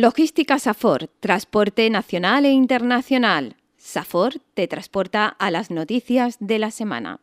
Logística Safor, transporte nacional e internacional. Safor te transporta a las noticias de la semana.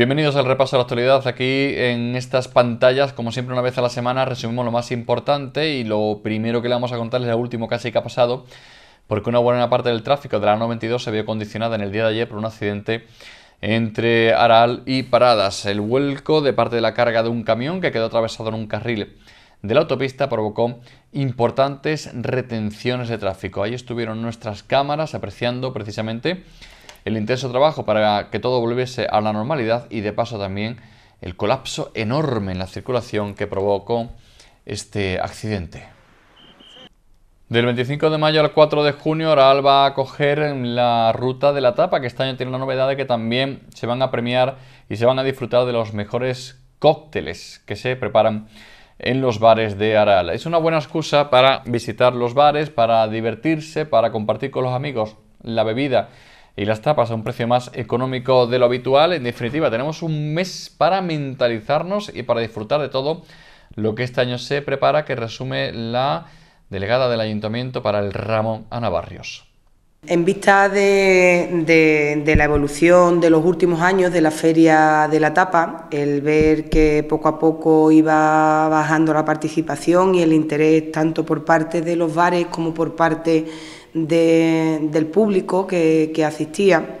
Bienvenidos al repaso de la actualidad. Aquí en estas pantallas, como siempre una vez a la semana, resumimos lo más importante y lo primero que le vamos a contar es lo último casi que ha pasado, porque una buena parte del tráfico de la 92 se vio condicionada en el día de ayer por un accidente entre Aral y Paradas. El vuelco de parte de la carga de un camión que quedó atravesado en un carril de la autopista provocó importantes retenciones de tráfico. Ahí estuvieron nuestras cámaras apreciando precisamente el intenso trabajo para que todo volviese a la normalidad y de paso también el colapso enorme en la circulación que provocó este accidente. Del 25 de mayo al 4 de junio, Oral va a coger la ruta de la tapa, que este año tiene una novedad de que también se van a premiar y se van a disfrutar de los mejores cócteles que se preparan en los bares de Aral. Es una buena excusa para visitar los bares, para divertirse, para compartir con los amigos la bebida y las tapas a un precio más económico de lo habitual. En definitiva, tenemos un mes para mentalizarnos y para disfrutar de todo lo que este año se prepara, que resume la delegada del Ayuntamiento para el ramo Ana Barrios. En vista de, la evolución de los últimos años de la Feria de la Tapa, el ver que poco a poco iba bajando la participación y el interés tanto por parte de los bares como por parte del público que, asistía.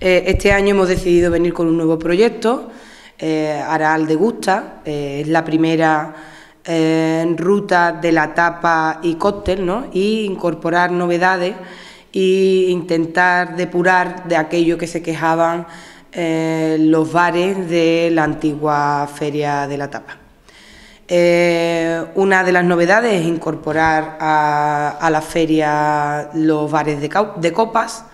Eh, este año hemos decidido venir con un nuevo proyecto, eh, Aral de Gusta, eh, es la primera ruta de la tapa y cóctel, ¿no? y incorporar novedades e intentar depurar de aquello que se quejaban los bares de la antigua feria de la tapa. Eh, una de las novedades es incorporar a, la feria los bares de, copas.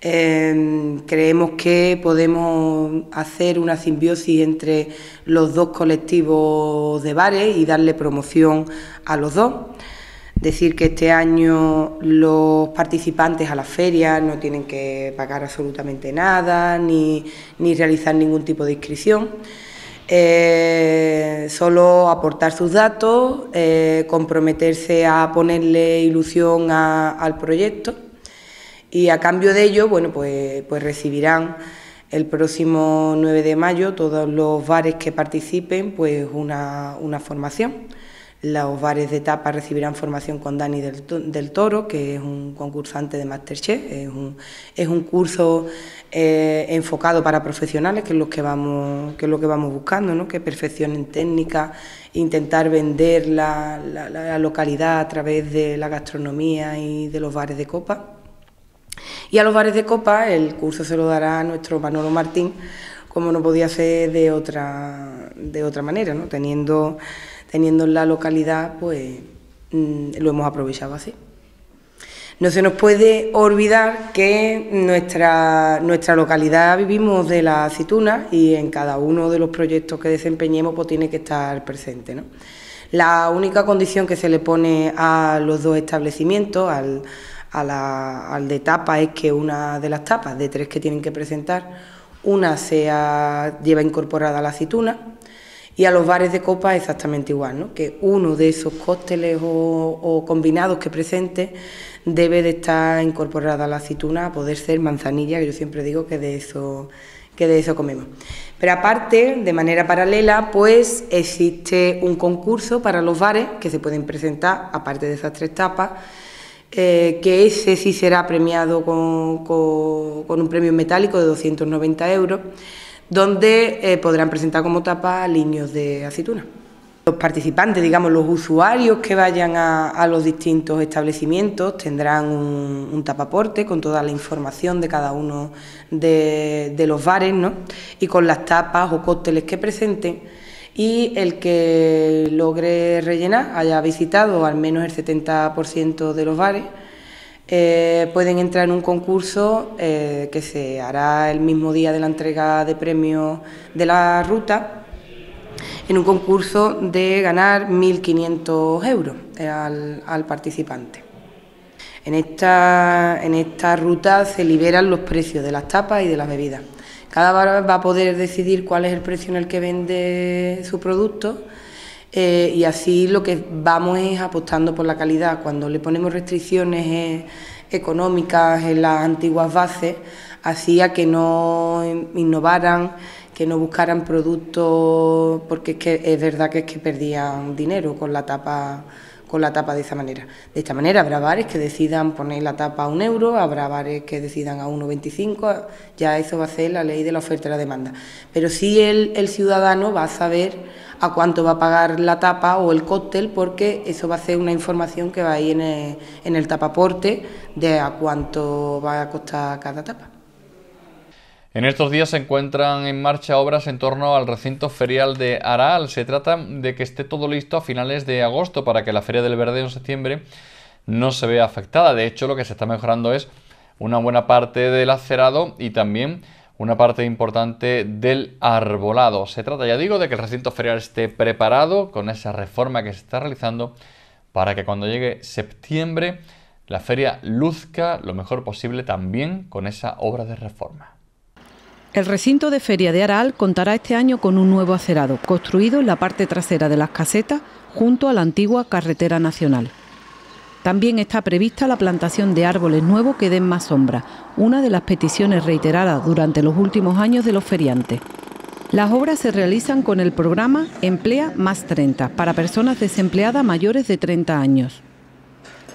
Eh, creemos que podemos hacer una simbiosis entre los dos colectivos de bares y darle promoción a los dos. Decir que este año los participantes a la feria no tienen que pagar absolutamente nada ni, ni realizar ningún tipo de inscripción. Eh, solo aportar sus datos, eh, comprometerse a ponerle ilusión al proyecto y a cambio de ello, bueno, pues, pues recibirán el próximo 9 de mayo todos los bares que participen pues una, una formación. Los bares de etapa recibirán formación con Dani del, Toro, que es un concursante de Masterchef. Es un, es un curso eh, enfocado para profesionales, que es lo que vamos, que es lo que vamos buscando, ¿no? que perfeccionen técnica, intentar vender la, localidad a través de la gastronomía y de los bares de copa. Y a los bares de copa el curso se lo dará nuestro Manolo Martín, como no podía ser de otra, de otra manera, ¿no? teniendo teniendo en la localidad, pues mm, lo hemos aprovechado así. No se nos puede olvidar que nuestra, nuestra localidad vivimos de la aceituna y en cada uno de los proyectos que desempeñemos pues tiene que estar presente. La única condición que se le pone a los dos establecimientos, al, al de tapa, es que una de las tapas de tres que tienen que presentar, una sea, lleva incorporada la aceituna y a los bares de copa exactamente igual, ¿no? que uno de esos cócteles o, combinados que presente debe de estar incorporada la aceituna a poder ser manzanilla, que yo siempre digo que de eso que de eso comemos. Pero aparte, de manera paralela, pues existe un concurso para los bares que se pueden presentar, aparte de esas tres tapas, eh, que ese sí será premiado con, con, un premio metálico de 290 euros, donde eh, podrán presentar como tapa líneas de aceituna. Los participantes, digamos, los usuarios que vayan a, los distintos establecimientos tendrán un, tapaporte con toda la información de cada uno de, los bares ¿no? y con las tapas o cócteles que presenten. Y el que logre rellenar, haya visitado al menos el 70% de los bares, eh, pueden entrar en un concurso eh, que se hará el mismo día de la entrega de premios de la ruta en un concurso de ganar 1.500 euros al, participante. En esta, en esta ruta se liberan los precios de las tapas y de las bebidas. Cada bar va a poder decidir cuál es el precio en el que vende su producto eh, y así lo que vamos es apostando por la calidad. Cuando le ponemos restricciones eh, económicas en las antiguas bases, hacía que no innovaran no buscaran productos, porque es que es verdad que es que perdían dinero con la tapa con la tapa de esa manera. De esta manera habrá bares que decidan poner la tapa a un euro, habrá bares que decidan a 1,25, ya eso va a ser la ley de la oferta y la demanda. Pero sí el, ciudadano va a saber a cuánto va a pagar la tapa o el cóctel, porque eso va a ser una información que va a ir en el tapaporte de a cuánto va a costar cada tapa. En estos días se encuentran en marcha obras en torno al recinto ferial de Aral. Se trata de que esté todo listo a finales de agosto para que la Feria del Verde en septiembre no se vea afectada. De hecho, lo que se está mejorando es una buena parte del acerado y también una parte importante del arbolado. Se trata, ya digo, de que el recinto ferial esté preparado con esa reforma que se está realizando para que cuando llegue septiembre la feria luzca lo mejor posible también con esa obra de reforma. El recinto de feria de Aral contará este año con un nuevo acerado, construido en la parte trasera de las casetas, junto a la antigua carretera nacional. También está prevista la plantación de árboles nuevos que den más sombra, una de las peticiones reiteradas durante los últimos años de los feriantes. Las obras se realizan con el programa Emplea más 30 para personas desempleadas mayores de 30 años.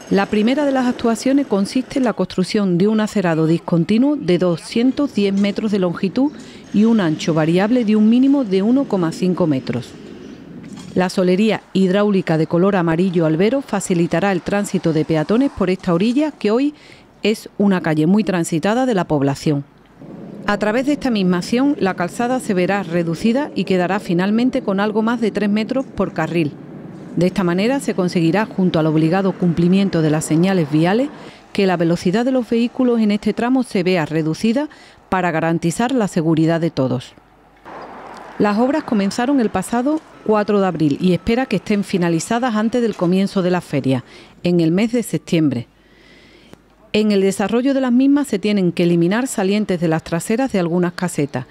La primera de las actuaciones consiste en la construcción de un acerado discontinuo de 210 metros de longitud y un ancho variable de un mínimo de 1,5 metros. La solería hidráulica de color amarillo albero facilitará el tránsito de peatones por esta orilla que hoy es una calle muy transitada de la población. A través de esta misma acción, la calzada se verá reducida y quedará finalmente con algo más de 3 metros por carril, de esta manera se conseguirá, junto al obligado cumplimiento de las señales viales, que la velocidad de los vehículos en este tramo se vea reducida para garantizar la seguridad de todos. Las obras comenzaron el pasado 4 de abril y espera que estén finalizadas antes del comienzo de la feria, en el mes de septiembre. En el desarrollo de las mismas se tienen que eliminar salientes de las traseras de algunas casetas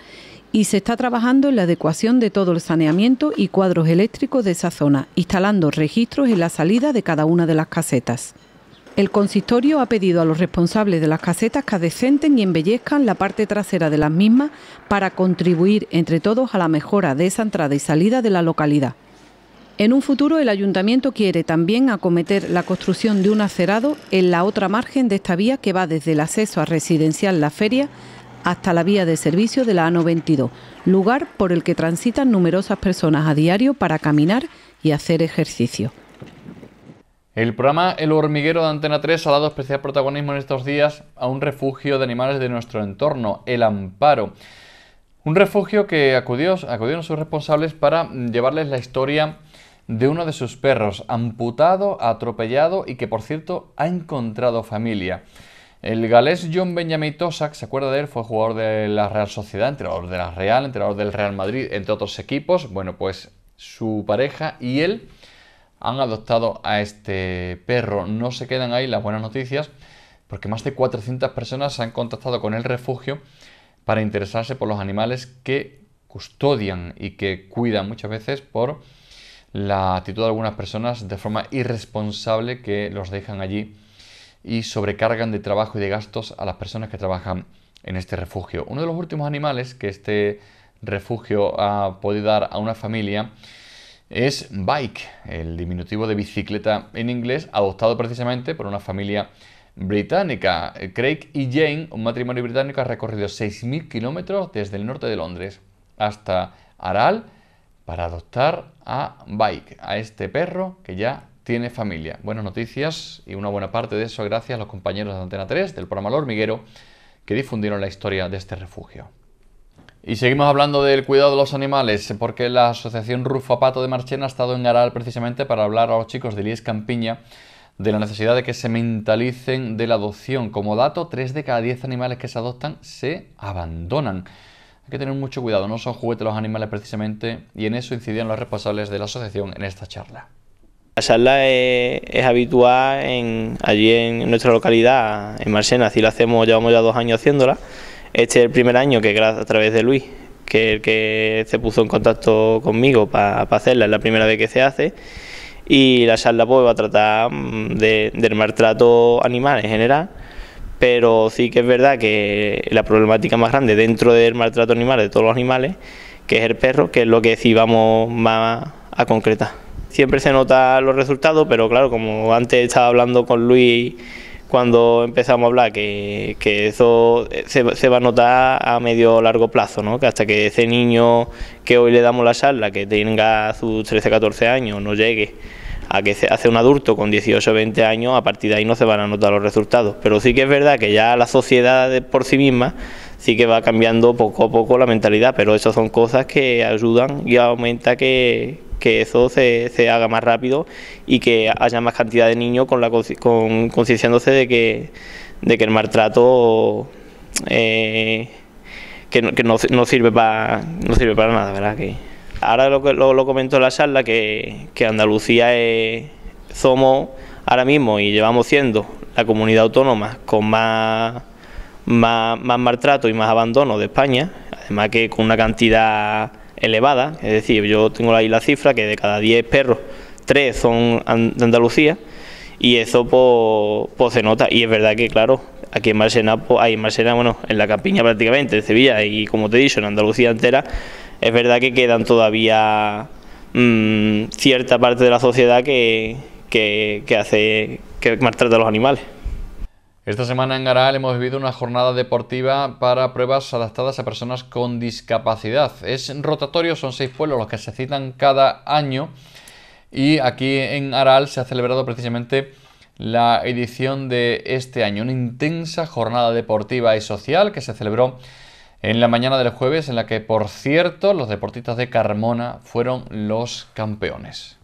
y se está trabajando en la adecuación de todo el saneamiento y cuadros eléctricos de esa zona, instalando registros en la salida de cada una de las casetas. El consistorio ha pedido a los responsables de las casetas que adecenten y embellezcan la parte trasera de las mismas para contribuir entre todos a la mejora de esa entrada y salida de la localidad. En un futuro el ayuntamiento quiere también acometer la construcción de un acerado en la otra margen de esta vía que va desde el acceso a residencial La Feria hasta la vía de servicio de la A92, lugar por el que transitan numerosas personas a diario para caminar y hacer ejercicio. El programa El Hormiguero de Antena 3 ha dado especial protagonismo en estos días a un refugio de animales de nuestro entorno, El Amparo. Un refugio que acudió, acudieron sus responsables para llevarles la historia de uno de sus perros, amputado, atropellado y que por cierto ha encontrado familia. El galés John Benjamin Tosak, ¿se acuerda de él? Fue jugador de la Real Sociedad, entrenador de la Real, entrenador del Real Madrid, entre otros equipos. Bueno, pues su pareja y él han adoptado a este perro. No se quedan ahí las buenas noticias, porque más de 400 personas se han contactado con el refugio para interesarse por los animales que custodian y que cuidan muchas veces por la actitud de algunas personas de forma irresponsable que los dejan allí y sobrecargan de trabajo y de gastos a las personas que trabajan en este refugio. Uno de los últimos animales que este refugio ha podido dar a una familia es bike, el diminutivo de bicicleta en inglés, adoptado precisamente por una familia británica. Craig y Jane, un matrimonio británico, ha recorrido 6.000 kilómetros desde el norte de Londres hasta Aral para adoptar a Bike, a este perro que ya tiene familia. Buenas noticias y una buena parte de eso gracias a los compañeros de Antena 3 del programa Hormiguero que difundieron la historia de este refugio. Y seguimos hablando del cuidado de los animales, porque la Asociación Rufapato de Marchena ha estado en Aral precisamente para hablar a los chicos de Lies Campiña de la necesidad de que se mentalicen de la adopción. Como dato, 3 de cada 10 animales que se adoptan se abandonan. Hay que tener mucho cuidado, no son juguetes los animales precisamente, y en eso incidían los responsables de la asociación en esta charla. La charla es, habitual en, allí en nuestra localidad, en Marchena, así la hacemos, llevamos ya dos años haciéndola este es el primer año que gracias a través de Luis, que el que se puso en contacto conmigo para hacerla, es la primera vez que se hace. Y la charla pues va a tratar mm, del maltrato animal en general, pero sí que es verdad que la problemática más grande dentro del maltrato animal de todos los animales, que es el perro, que es lo que sí vamos más a concretar. Siempre se notan los resultados, pero claro, como antes estaba hablando con Luis cuando empezamos a hablar que, eso se, va a notar a medio largo plazo, ¿no? que hasta que ese niño que hoy le damos la charla, que tenga sus 13, 14 años, no llegue a que se hace un adulto con 18 o 20 años, a partir de ahí no se van a notar los resultados. Pero sí que es verdad que ya la sociedad por sí misma sí que va cambiando poco a poco la mentalidad, pero eso son cosas que ayudan y aumenta que, que eso se, se, haga más rápido y que haya más cantidad de niños con la con, concienciándose de que, de que el maltrato eh, que, no, que no, no, sirve para no sirve para nada, ¿verdad? Que ahora lo, lo, lo comento en la charla que, que Andalucía somos ahora mismo y llevamos siendo la comunidad autónoma con más, más, más maltrato y más abandono de España, además que con una cantidad elevada, es decir, yo tengo ahí la cifra que de cada 10 perros, 3 son de Andalucía y eso pues, se nota y es verdad que claro, aquí en Marcena, pues, hay en Marcena, bueno, en la campiña prácticamente, en Sevilla y como te he dicho, en Andalucía entera, es verdad que quedan todavía mm, cierta parte de la sociedad que, que hace que maltrata a los animales. Esta semana en Garal hemos vivido una jornada deportiva para pruebas adaptadas a personas con discapacidad. Es rotatorio, son seis pueblos los que se citan cada año y aquí en Aral se ha celebrado precisamente la edición de este año, una intensa jornada deportiva y social que se celebró en la mañana del jueves en la que, por cierto, los deportistas de Carmona fueron los campeones.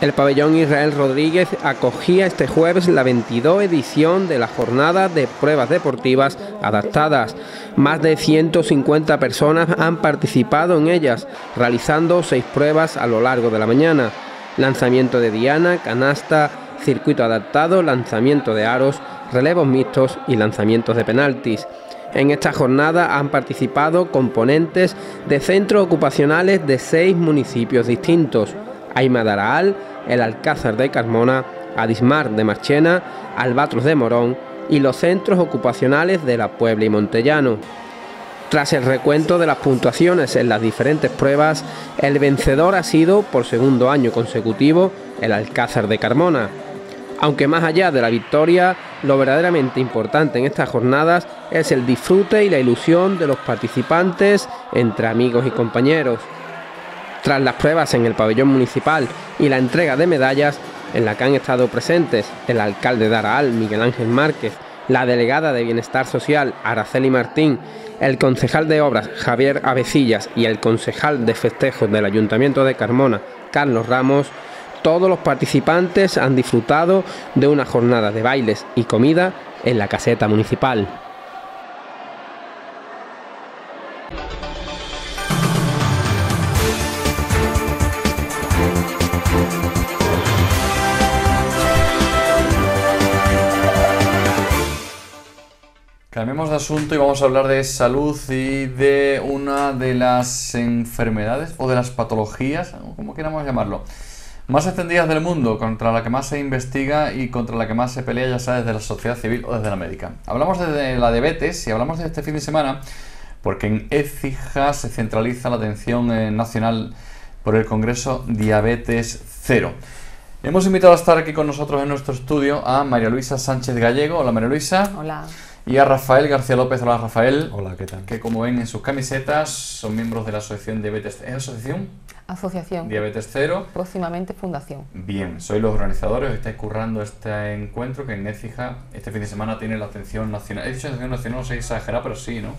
El pabellón Israel Rodríguez acogía este jueves la 22 edición de la jornada de pruebas deportivas adaptadas. Más de 150 personas han participado en ellas, realizando seis pruebas a lo largo de la mañana. Lanzamiento de diana, canasta, circuito adaptado, lanzamiento de aros, relevos mixtos y lanzamientos de penaltis. En esta jornada han participado componentes de centros ocupacionales de seis municipios distintos. El Alcázar de Carmona, Adismar de Marchena, Albatros de Morón y los centros ocupacionales de la Puebla y Montellano. Tras el recuento de las puntuaciones en las diferentes pruebas, el vencedor ha sido, por segundo año consecutivo, el Alcázar de Carmona. Aunque más allá de la victoria, lo verdaderamente importante en estas jornadas es el disfrute y la ilusión de los participantes entre amigos y compañeros. Tras las pruebas en el pabellón municipal y la entrega de medallas, en la que han estado presentes el alcalde de Araal, Miguel Ángel Márquez, la delegada de Bienestar Social, Araceli Martín, el concejal de Obras, Javier Avecillas, y el concejal de Festejos del Ayuntamiento de Carmona, Carlos Ramos, todos los participantes han disfrutado de una jornada de bailes y comida en la caseta municipal. Cambiemos de asunto y vamos a hablar de salud y de una de las enfermedades o de las patologías, como queramos llamarlo, más extendidas del mundo, contra la que más se investiga y contra la que más se pelea, ya sea desde la sociedad civil o desde la médica. Hablamos de la diabetes y hablamos de este fin de semana porque en Écija se centraliza la atención eh, nacional por el Congreso Diabetes Cero. Hemos invitado a estar aquí con nosotros en nuestro estudio a María Luisa Sánchez Gallego. Hola María Luisa. Hola. Y a Rafael García López. Hola Rafael. Hola, ¿qué tal? Que como ven en sus camisetas son miembros de la Asociación Diabetes ¿Es asociación? Asociación. Diabetes Cero. Próximamente Fundación. Bien, sois los organizadores, estáis currando este encuentro que en Écija este fin de semana tiene la atención nacional. He dicho atención nacional, no sé exagerar, pero sí, ¿no?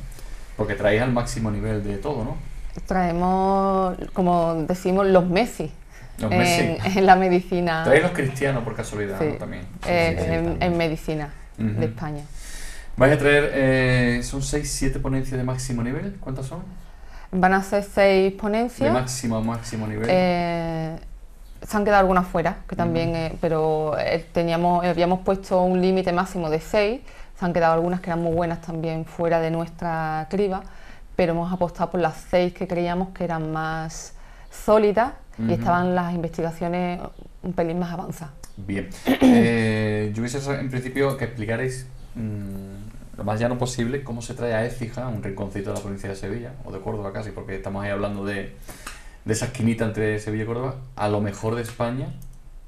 Porque traéis al máximo nivel de todo, ¿no? Traemos, como decimos, los Messi. Los en, Messi. en la medicina. Traéis los cristianos por casualidad, Sí, ¿no? También. eh, sí, sí, en, también. en medicina Ujú. de España. Vais a traer, eh, son 6, 7 ponencias de máximo nivel. ¿Cuántas son? Van a ser seis De ponencias. máximo a máximo nivel. Eh, se han quedado algunas fuera, que también, eh, pero teníamos, habíamos puesto un límite máximo de seis. Se han quedado algunas que eran muy buenas también fuera de nuestra criba, pero hemos apostado por las seis que creíamos que eran más sólidas y estaban las investigaciones un pelín más avanzadas. Bien. Yo hubiese en principio que explicarais mm, lo más llano posible cómo se trae a Écija, un rinconcito de la provincia de Sevilla, o de Córdoba casi, porque estamos ahí hablando de, de esa esquinita entre Sevilla y Córdoba, a lo mejor de España.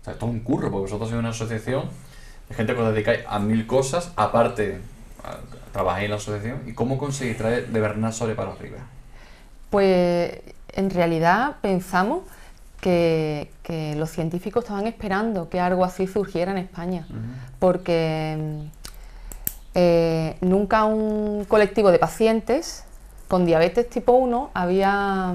O sea, esto es un curro, porque vosotros sois una asociación de gente que os dedicáis a mil cosas, aparte trabajáis en la asociación, y cómo conseguís traer de Bernat sobre para arriba. Pues en realidad pensamos que, que los científicos estaban esperando que algo así surgiera en España, porque eh, nunca un colectivo de pacientes con diabetes tipo 1 había,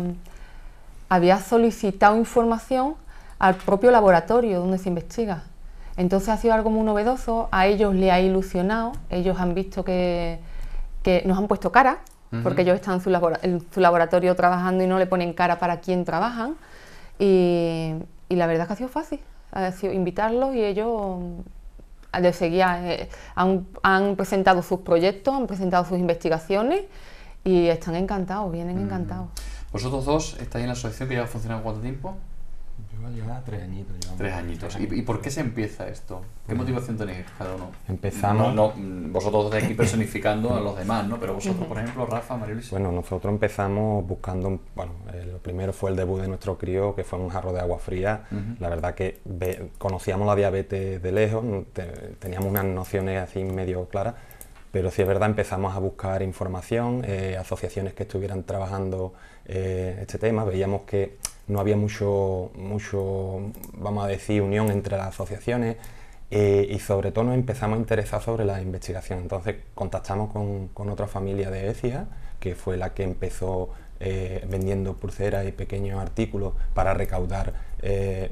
había solicitado información al propio laboratorio donde se investiga. Entonces ha sido algo muy novedoso, a ellos les ha ilusionado, ellos han visto que, que nos han puesto cara, porque ellos están en su, labora- en su laboratorio trabajando y no le ponen cara para quién trabajan. Y, y la verdad es que ha sido fácil, ha sido invitarlos y ellos de seguida eh, han, han presentado sus proyectos, han presentado sus investigaciones y están encantados, vienen encantados. Vosotros dos estáis en la asociación que ya ha funcionado cuánto tiempo? Yo llevaba tres añitos. llevamos. Tres añitos. ¿Y, y por qué se empieza esto? ¿Qué motivación tenéis cada uno? Empezamos- No, no, mm, vosotros dos estáis aquí personificando a los demás, ¿no? Pero vosotros, por ejemplo, Rafa, María Luisa. Bueno, nosotros empezamos buscando, bueno, eh, lo primero fue el debut de nuestro crío, que fue un jarro de agua fría. La verdad que ve- conocíamos la diabetes de lejos, te- teníamos unas nociones así medio claras, pero sí es verdad, empezamos a buscar información, eh, asociaciones que estuvieran trabajando eh, este tema, veíamos que no había mucho, mucho, vamos a decir, unión entre las asociaciones, eh, y sobre todo nos empezamos a interesar sobre la investigación. Entonces contactamos con, con otra familia de ECIA, que fue la que empezó eh, vendiendo pulseras y pequeños artículos para recaudar, eh,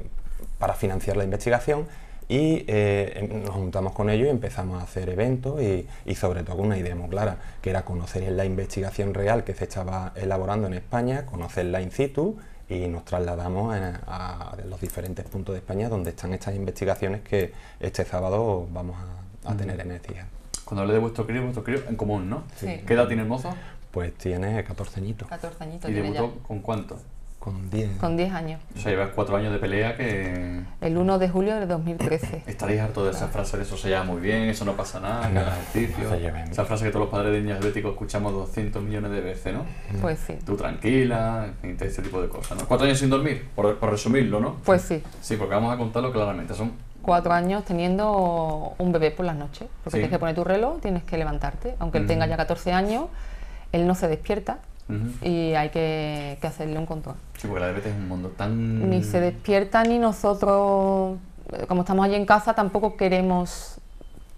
para financiar la investigación. Y em- nos juntamos con ellos y empezamos a hacer eventos y, y sobre todo una idea muy clara, que era conocer la investigación real que se estaba elaborando en España, conocerla in situ y nos trasladamos a, los diferentes puntos de España donde están estas investigaciones que este sábado vamos a, a tener en ECIA. Cuando hablé de vuestro crío, vuestro crío en común, ¿no? Sí. ¿Qué edad tiene el mozo? Pues tiene 14 añitos, 14 añitos ¿Y tiene ya. debutó con cuánto? Con 10. Con 10 años. O sea, llevas cuatro años de pelea que El 1 de julio de 2013. estaréis harto de esa frase de eso se llama muy bien, eso no pasa nada, que No, ejercicio. bien. Esa frase que todos los padres de niños diabéticos escuchamos 200 millones de veces, ¿no? Pues sí. Tú tranquila, en fin, ese tipo de cosas, ¿no? Cuatro años sin dormir, por, por resumirlo, ¿no? Pues sí. Sí, porque vamos a contarlo claramente. Son Cuatro años teniendo un bebé por las noches. Porque Sí. tienes que poner tu reloj, tienes que levantarte. Aunque él tenga ya 14 años, él no se despierta Y hay que, que hacerle un control. Sí, porque la diabetes es un mundo tan... Ni se despierta ni nosotros, eh, como estamos allí en casa, tampoco queremos,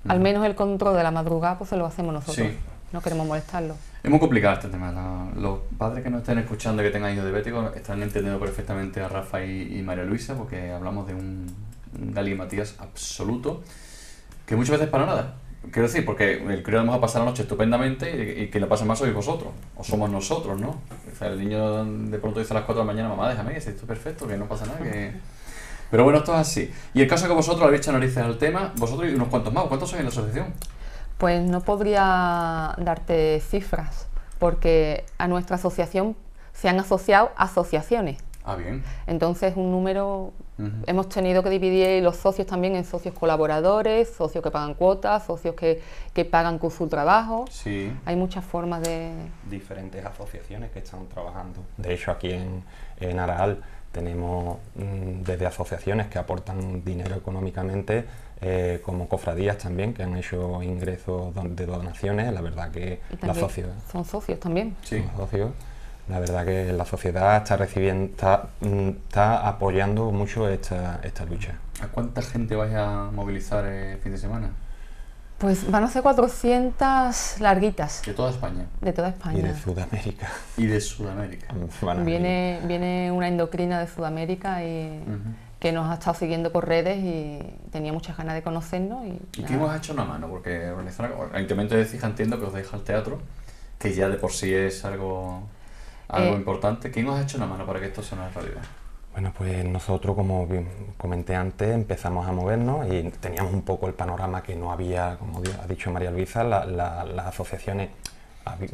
al menos el control de la madrugada, pues se lo hacemos nosotros. Sí. No queremos molestarlo. Es muy complicado este tema. la- los padres que nos estén escuchando y que tengan hijos diabéticos están entendiendo perfectamente a Rafa y, y María Luisa porque hablamos de un, un galimatías absoluto que muchas veces para nada. Quiero decir, porque el crío vamos a pasar la noche estupendamente y, y quien lo pasa más sois vosotros, o somos nosotros, ¿no? O sea, el niño de pronto dice a las 4 de la mañana, mamá, déjame, que esto es perfecto, que no pasa nada, que... Pero bueno, esto es así. Y el caso que vosotros habéis echado narices al tema, vosotros y unos cuantos más, ¿cuántos sois en la asociación? Pues no podría darte cifras, porque a nuestra asociación se han asociado asociaciones. Ah, bien. Entonces, un número. Hemos tenido que dividir los socios también en socios colaboradores, socios que pagan cuotas, socios que, que pagan con su trabajo. Sí. Hay muchas formas de. Diferentes asociaciones que están trabajando. De hecho, aquí en, en Araal tenemos mm, desde asociaciones que aportan dinero económicamente, eh, como cofradías también, que han hecho ingresos de donaciones. La verdad que la sociedad. Son socios también. Sí. socios. La verdad que la sociedad está recibiendo, está, mm, está apoyando mucho esta, esta lucha. ¿A cuánta gente vais a movilizar el fin de semana? Pues van a ser 400 larguitas. ¿De toda España? De toda España. Y de Sudamérica. Y de Sudamérica. Viene, viene una endocrina de Sudamérica y que nos ha estado siguiendo por redes y tenía muchas ganas de conocernos. ¿Y, ¿Y quién os ha hecho una mano? Porque el Ayuntamiento de Cija entiendo que os deja el teatro, que ya de por sí es algo, algo eh, importante. ¿Quién os ha hecho una mano para que esto sea una realidad? Bueno, pues nosotros, como comenté antes, empezamos a movernos y teníamos un poco el panorama que no había, como ha dicho María Luisa, las asociaciones,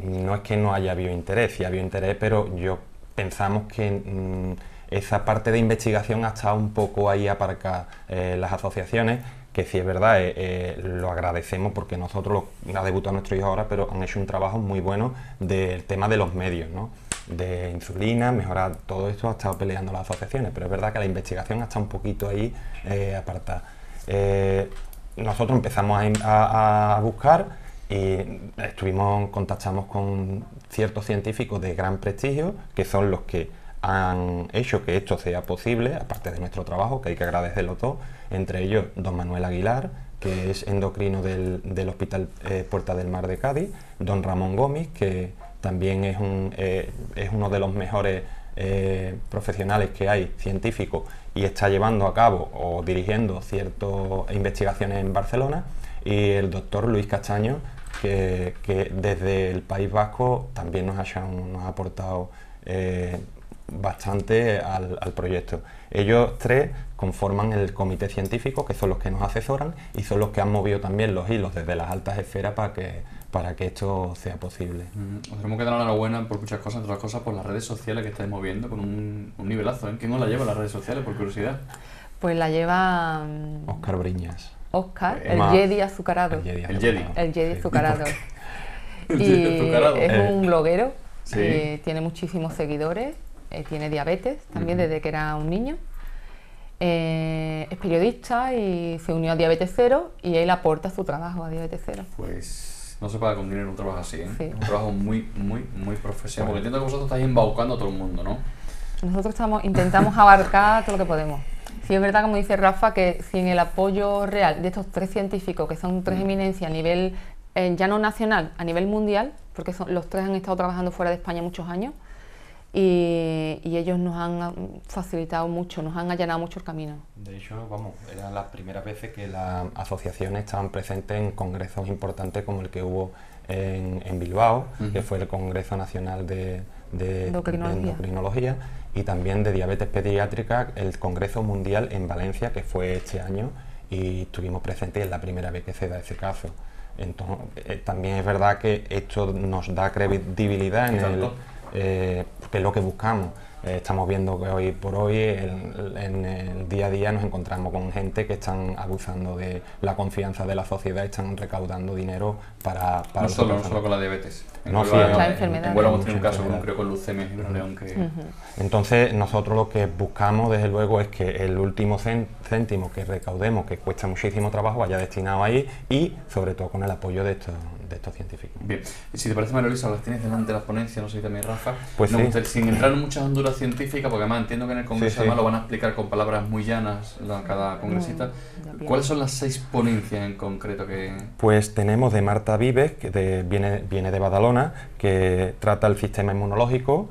no es que no haya habido interés, sí ha habido interés, pero yo pensamos que mm, esa parte de investigación ha estado un poco ahí aparcada eh, las asociaciones, que sí es verdad, eh, eh, lo agradecemos porque nosotros, lo, ha debutado nuestro hijo ahora, pero han hecho un trabajo muy bueno del tema de los medios, ¿no? De insulina, mejorar todo esto, ha estado peleando las asociaciones, pero es verdad que la investigación está un poquito ahí eh, apartada. Eh, nosotros empezamos a, buscar y estuvimos, contactamos con ciertos científicos de gran prestigio, que son los que han hecho que esto sea posible, aparte de nuestro trabajo, que hay que agradecerlo todo, entre ellos don Manuel Aguilar, que es endocrino del, Hospital eh, Puerta del Mar de Cádiz, don Ramón Gómez, que también es, un, eh, es uno de los mejores eh, profesionales que hay, científicos, y está llevando a cabo o dirigiendo ciertas investigaciones en Barcelona, y el doctor Luis Castaño, que, desde el País Vasco también nos, nos ha aportado eh, bastante al, proyecto. Ellos tres conforman el comité científico, que son los que nos asesoran y son los que han movido también los hilos desde las altas esferas para que para que esto sea posible. Os tenemos que dar la enhorabuena por muchas cosas, entre otras cosas por las redes sociales que estáis moviendo con un, nivelazo. ¿eh? ¿Quién os la lleva las redes sociales, por curiosidad? Pues la lleva... Oscar Briñas. Oscar, el Jedi azucarado. El Jedi. El Jedi azucarado. Y es un bloguero, que tiene muchísimos seguidores, eh, tiene diabetes también desde que era un niño. Eh, es periodista y se unió a Diabetes Cero y él aporta su trabajo a Diabetes Cero. Pues no se paga con dinero un trabajo así, ¿eh? Un trabajo muy, muy, muy profesional. Porque entiendo que vosotros estáis embaucando a todo el mundo, ¿no? Nosotros estamos, intentamos abarcar todo lo que podemos. Sí, es verdad, como dice Rafa, que sin el apoyo real de estos tres científicos, que son tres mm. eminencias a nivel, eh, ya no nacional, a nivel mundial, porque son, los tres han estado trabajando fuera de España muchos años, y, ellos nos han facilitado mucho, nos han allanado mucho el camino. De hecho, vamos, eran las primeras veces que las asociaciones estaban presentes en congresos importantes como el que hubo en, Bilbao, que fue el Congreso Nacional de, endocrinología. y también de diabetes pediátrica, el Congreso Mundial en Valencia, que fue este año, y estuvimos presentes y es la primera vez que se da ese caso. Entonces, eh, también es verdad que esto nos da credibilidad en el eh, que es lo que buscamos. Eh, estamos viendo que hoy por hoy, en el día a día, nos encontramos con gente que están abusando de la confianza de la sociedad y están recaudando dinero para... para no, solo, no solo con la diabetes. En no, sí, la enfermedad. En hemos tenido un caso creo con leucemia en León que... Entonces, nosotros lo que buscamos, desde luego, es que el último céntimo que recaudemos, que cuesta muchísimo trabajo, vaya destinado ahí y, sobre todo, con el apoyo de estos estos científicos. Bien, y si te parece, María Luisa, las tienes delante de las ponencias, no sé si también Rafa, pues sin entrar en muchas honduras científicas, porque además entiendo que en el Congreso además lo van a explicar con palabras muy llanas cada congresista. ¿Cuáles son las seis ponencias en concreto que...? Pues tenemos de Marta Vives, que viene, viene de Badalona, que trata el sistema inmunológico,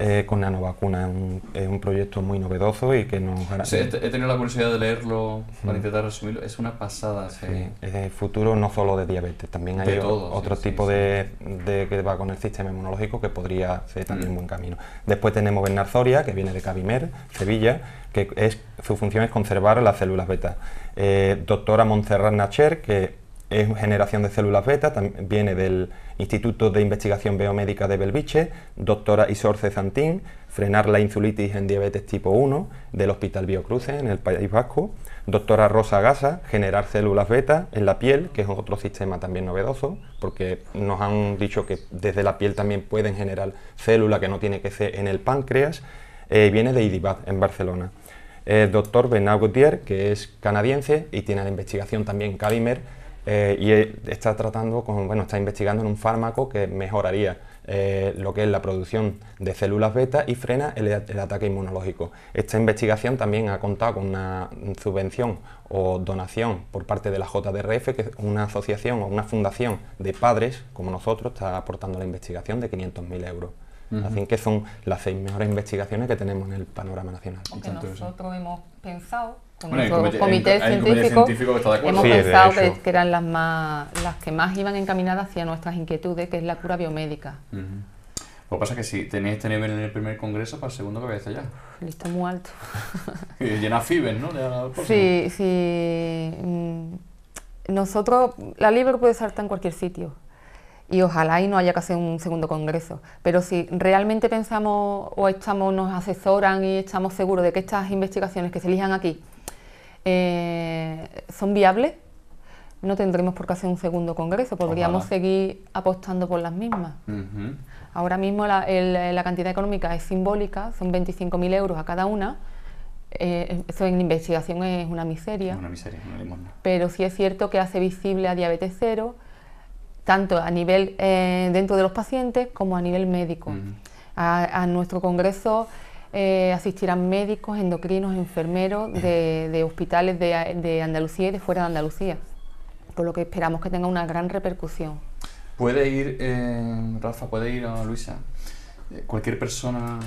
eh, con nanovacuna. Es un, proyecto muy novedoso y que nos... Sí, he, tenido la curiosidad de leerlo para intentar resumirlo. Es una pasada. Sí. Es el futuro no solo de diabetes, también hay otro tipo de, de, que va con el sistema inmunológico que podría ser también un mm. buen camino. Después tenemos Bernard Zoria, que viene de Cabimer, Sevilla, que es, su función es conservar las células beta. Eh, doctora Montserrat Nacher, que es generación de células beta, viene del Instituto de Investigación Biomédica de Belviche, doctora Isorce Zantín, frenar la insulitis en diabetes tipo 1 del Hospital Biocruces en el País Vasco, doctora Rosa Gasa, generar células beta en la piel, que es otro sistema también novedoso, porque nos han dicho que desde la piel también pueden generar células que no tiene que ser en el páncreas, eh, viene de IDIBAD en Barcelona. El doctor Bernard Gautier, que es canadiense y tiene la investigación también Cadimer, eh, y está tratando con, bueno, está investigando en un fármaco que mejoraría eh, lo que es la producción de células beta y frena el, ataque inmunológico. Esta investigación también ha contado con una subvención o donación por parte de la JDRF, que es una asociación o una fundación de padres como nosotros, está aportando la investigación de 500.000 euros. Así que son las seis mejores investigaciones que tenemos en el panorama nacional. Aunque nosotros hemos pensado comité, científico, hemos pensado que, eran las más las que más iban encaminadas hacia nuestras inquietudes, que es la cura biomédica. Lo que pasa es que si tenéis este nivel en el primer congreso, para el segundo que vais a ya. Listo muy alto. llena Fibes, ¿no? sí, sí. Mm, nosotros, la libre puede saltar en cualquier sitio y ojalá y no haya que hacer un segundo congreso. Pero si realmente pensamos o estamos, nos asesoran y estamos seguros de que estas investigaciones que se elijan aquí eh, son viables, no tendremos por qué hacer un segundo congreso, podríamos seguir apostando por las mismas. Ahora mismo la, cantidad económica es simbólica, son 25.000 euros a cada una. Eh, eso en investigación es una miseria. Una miseria, una Pero sí es cierto que hace visible a diabetes cero, tanto a nivel eh, dentro de los pacientes como a nivel médico. a, nuestro congreso eh, asistirán médicos, endocrinos, enfermeros de, hospitales de, Andalucía y de fuera de Andalucía, por lo que esperamos que tenga una gran repercusión. Puede ir, eh, Rafa, puede ir a Luisa, cualquier persona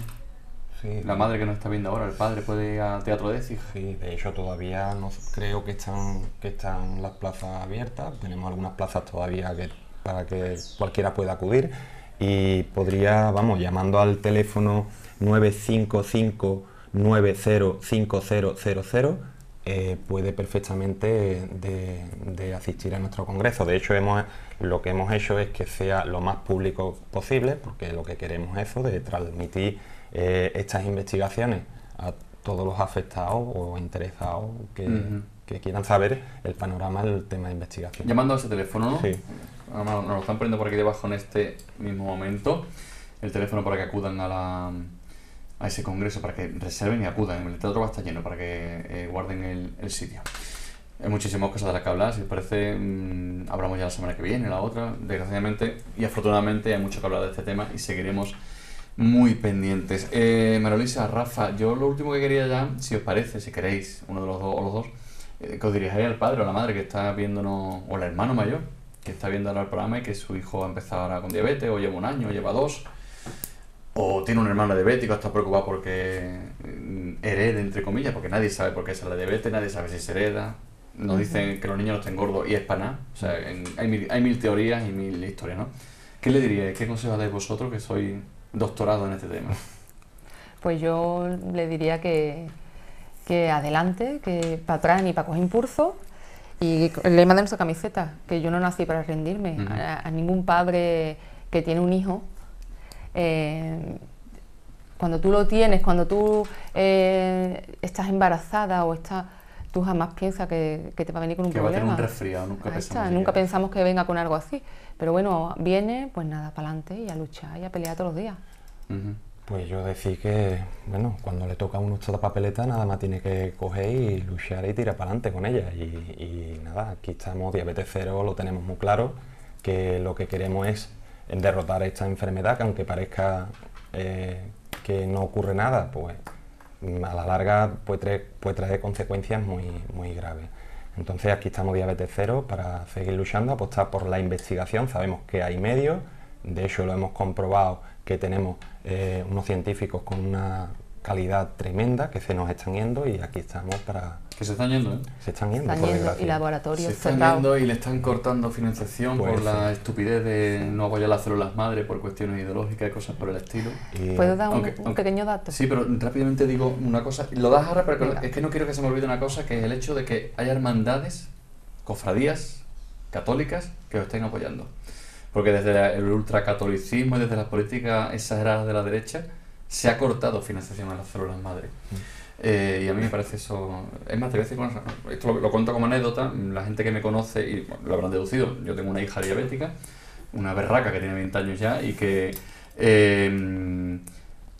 la madre que nos está viendo ahora, el padre puede ir a Teatro de Sí, de hecho todavía no creo que están, que están las plazas abiertas. Tenemos algunas plazas todavía que para que cualquiera pueda acudir y podría, vamos, llamando al teléfono 955 905000 eh, puede perfectamente de, asistir a nuestro congreso. De hecho, hemos, lo que hemos hecho es que sea lo más público posible, porque lo que queremos es eso, de transmitir eh, estas investigaciones a todos los afectados o interesados que, que, quieran saber el panorama del tema de investigación. Llamando a ese teléfono, ¿no? Sí nos lo están poniendo por aquí debajo en este mismo momento, el teléfono para que acudan a, la, a ese congreso, para que reserven y acudan. El teatro va a estar lleno para que eh, guarden el, el, sitio. Hay muchísimas cosas de las que hablar, si os parece, mm, hablamos ya la semana que viene, la otra. Desgraciadamente y afortunadamente hay mucho que hablar de este tema y seguiremos muy pendientes. Eh, Marolisa, Rafa, yo lo último que quería ya, si os parece, si queréis, uno de los dos o los dos, eh, que os dirijáis al padre o la madre que está viéndonos, o al hermano mayor, que está viendo ahora el programa y que su hijo ha empezado ahora con diabetes, o lleva un año, o lleva dos, o tiene un hermano diabético, está preocupado porque mm, herede, entre comillas, porque nadie sabe por qué es la diabetes, nadie sabe si se hereda. Nos dicen que los niños no estén gordos y es para nada. O sea, hay, mil, hay mil teorías y mil historias, ¿no? ¿Qué le diríais? ¿Qué consejo dais vosotros que sois doctorado en este tema? Pues yo le diría que, que adelante, que para atrás ni para coger impulso, y el lema de nuestra camiseta, que yo no nací para rendirme. a, ningún padre que tiene un hijo, eh, cuando tú lo tienes, cuando tú eh, estás embarazada o estás, tú jamás piensas que, te va a venir con un problema. un resfriado, nunca pensamos. Nunca pensamos que venga con algo así. Pero bueno, viene, pues nada, para adelante y a luchar y a pelear todos los días. Pues yo decir que, bueno, cuando le toca a uno esta papeleta, nada más tiene que coger y luchar y tirar para adelante con ella. Y, nada, aquí estamos, diabetes cero, lo tenemos muy claro, que lo que queremos es derrotar esta enfermedad, que aunque parezca eh, que no ocurre nada, pues a la larga puede traer, consecuencias muy, muy graves. Entonces aquí estamos diabetes cero para seguir luchando, apostar por la investigación, sabemos que hay medios, de hecho lo hemos comprobado que tenemos eh, unos científicos con una calidad tremenda que se nos están yendo y aquí estamos para... Que se están yendo, ¿eh? Se están yendo, están yendo y laboratorios Se están yendo y le están cortando financiación por la estupidez de no apoyar las células madre por cuestiones ideológicas y cosas por el estilo. ¿Puedo dar un, pequeño dato? Sí, pero rápidamente digo una cosa. Lo das ahora, pero es que no quiero que se me olvide una cosa, que es el hecho de que haya hermandades, cofradías, católicas que os estén apoyando. Porque desde el ultracatolicismo y desde las políticas exageradas de la derecha se ha cortado financiación a las células madre. Mm. Eh, y a mí me parece eso. Es más, te voy a decir, esto lo, cuento como anécdota. La gente que me conoce, y lo habrán deducido, yo tengo una hija diabética, una berraca que tiene 20 años ya, y que em,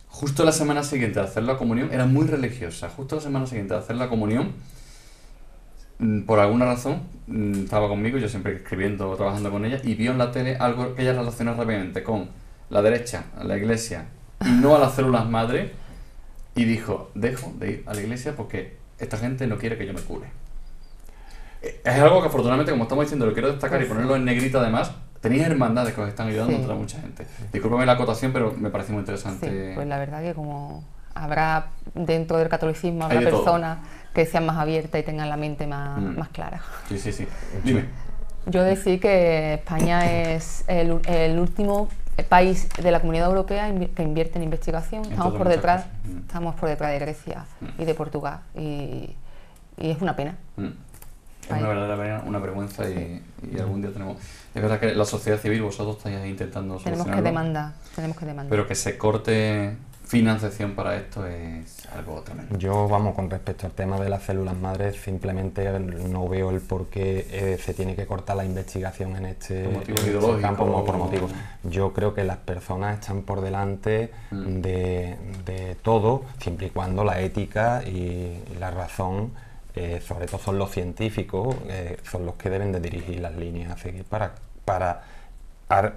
justo la semana siguiente de hacer la comunión, era muy religiosa, justo la semana siguiente de hacer la comunión, por alguna razón, mm, estaba conmigo, yo siempre escribiendo, trabajando con ella, y vio en la tele algo que ella relacionó rápidamente con la derecha, la iglesia, y no a las células madre y dijo, dejo de ir a la iglesia porque esta gente no quiere que yo me cure. Eh, es algo que afortunadamente, como estamos diciendo, lo quiero destacar y ponerlo en negrita además, tenéis hermandades que os están ayudando contra mucha gente. Discúlpame la acotación, pero me parece muy interesante. pues la verdad que como habrá dentro del catolicismo, habrá personas que sean más abiertas y tengan la mente más, mm. más clara. Sí, sí, sí. Dime. Yo decir que España es el, el último país de la Comunidad Europea que invierte en investigación. estamos por detrás, mm. estamos por detrás de Grecia mm. y de Portugal y, es una pena. Mm. Es una verdadera pena, una vergüenza y, algún día tenemos. Es verdad que la sociedad civil, vosotros estáis intentando Tenemos que demandar, tenemos que demandar. Pero que se corte financiación para esto es algo tremendo. Yo, vamos, con respecto al tema de las células madres, simplemente no veo el por qué eh, se tiene que cortar la investigación en este, campo por motivos. Yo creo que las personas están por delante mm. de, todo, siempre y cuando la ética y, la razón, eh, sobre todo son los científicos, eh, son los que deben de dirigir las líneas a seguir para, para,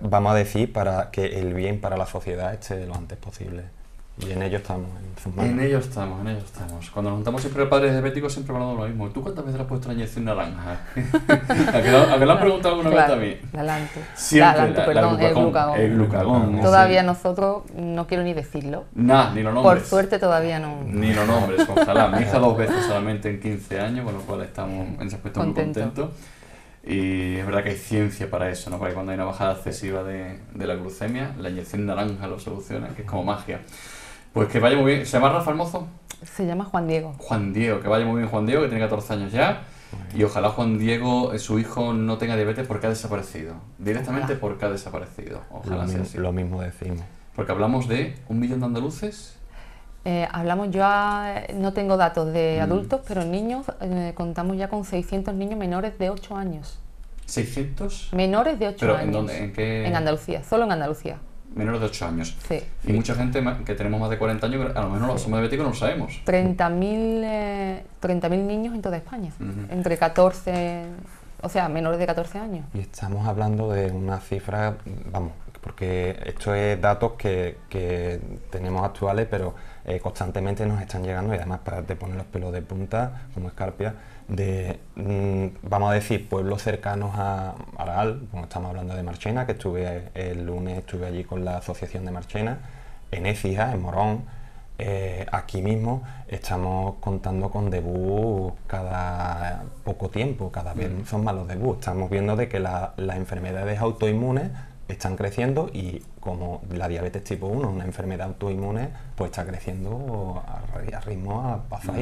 vamos a decir, para que el bien para la sociedad esté lo antes posible. Y en ello estamos, en En ello estamos, en ello estamos. Cuando nos juntamos siempre padres diabéticos siempre hablamos lo mismo. ¿Tú cuántas veces has puesto la inyección naranja? ¿A que, lo, lo han preguntado alguna vez a mí? Adelante. Siempre, la, perdón, el glucagón. El glucagón. Todavía nosotros, no quiero ni decirlo. Nah, ni lo nombres. Por suerte todavía no. Ni lo nombres, ojalá. Mi hija dos veces solamente en 15 años, con lo cual estamos en ese aspecto muy contentos. Y es verdad que hay ciencia para eso, ¿no? Para que cuando hay una bajada excesiva de, de la glucemia, la inyección naranja lo soluciona, que es como magia. Pues que vaya muy bien. ¿Se llama Rafa Mozo? Se llama Juan Diego. Juan Diego, que vaya muy bien Juan Diego, que tiene 14 años ya. Y ojalá Juan Diego, eh, su hijo, no tenga diabetes porque ha desaparecido. Directamente porque ha desaparecido. Ojalá lo sea así. Lo mismo decimos. Porque hablamos de un millón de andaluces. Eh, hablamos, yo no tengo datos de mm. adultos, pero niños, eh, contamos ya con 600 niños menores de 8 años. ¿600? Menores de 8 ¿Pero años. ¿en dónde? ¿En qué? En Andalucía, solo en Andalucía menores de 8 años. Sí. Y mucha gente que tenemos más de 40 años, a lo mejor los somos diabéticos no lo sabemos. 30.000 eh, 30 niños en toda España, entre 14, o sea, menores de 14 años. Y estamos hablando de una cifra, vamos, porque esto es datos que, que tenemos actuales, pero eh, constantemente nos están llegando y además para te poner los pelos de punta, como escarpia, de, mm, vamos a decir, pueblos cercanos a Aral, como estamos hablando de Marchena, que estuve el lunes, estuve allí con la Asociación de Marchena, en Écija, en Morón, eh, aquí mismo estamos contando con debut cada poco tiempo, cada vez mm. son más los debuts. Estamos viendo de que las enfermedades autoinmunes están creciendo y como la diabetes tipo 1, una enfermedad autoinmune, pues está creciendo a, ritmo a pasos mm.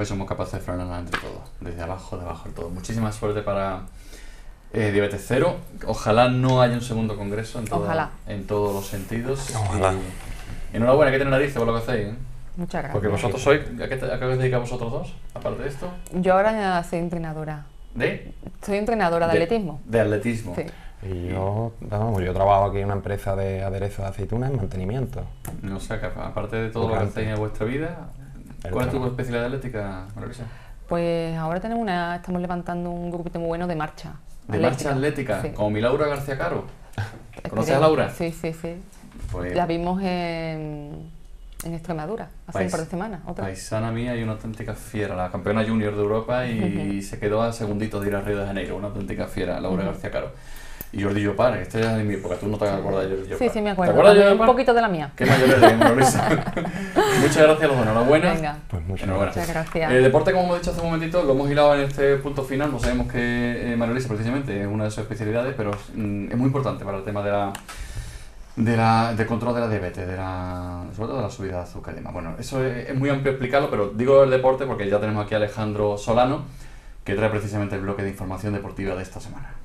Pues somos capaces de frenarla entre todos, desde abajo, de abajo, todo. Muchísima suerte para eh, Diabetes Cero. Ojalá no haya un segundo congreso en, en todos los sentidos. Ojalá. Y, enhorabuena, que tiene narices por lo que hacéis. ¿eh? Muchas gracias. Porque vosotros sois, ¿a qué, a qué os dedicáis vosotros dos, aparte de esto? Yo ahora soy entrenadora. ¿De? Soy entrenadora de, atletismo. De atletismo. Sí. Y yo, vamos, yo trabajo aquí en una empresa de aderezo de aceitunas en mantenimiento. O sea, que aparte de todo lo que hacéis en vuestra vida, ¿Cuál es tu especialidad atlética, Marisa? Pues ahora tenemos una, estamos levantando un grupito muy bueno de marcha. ¿De marcha atlética? Como mi Laura García Caro. ¿Conoces a Laura? Sí, sí, sí. Pues la vimos en, en Extremadura hace un par de semanas. ¿otra? Paisana mía y una auténtica fiera, la campeona junior de Europa y se quedó a segunditos de ir a Río de Janeiro, una auténtica fiera, Laura García Caro y Jordi Jopar, este es de mi época, tú no te acuerdas de Jordi. Sí, sí, me acuerdo. ¿Te acuerdas de Un poquito de la mía. Qué mayor eres, Muchas gracias a los dos, enhorabuena. Venga, pues muchas, muchas gracias. El deporte, como hemos dicho hace un momentito, lo hemos hilado en este punto final, no sabemos que eh, María precisamente es una de sus especialidades, pero mm, es muy importante para el tema de la de la, de control de la diabetes, de la, sobre todo de la subida de azúcar y demás. Bueno, eso es, es muy amplio explicarlo, pero digo el deporte porque ya tenemos aquí a Alejandro Solano, que trae precisamente el bloque de información deportiva de esta semana.